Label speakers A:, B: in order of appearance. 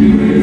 A: Yeah.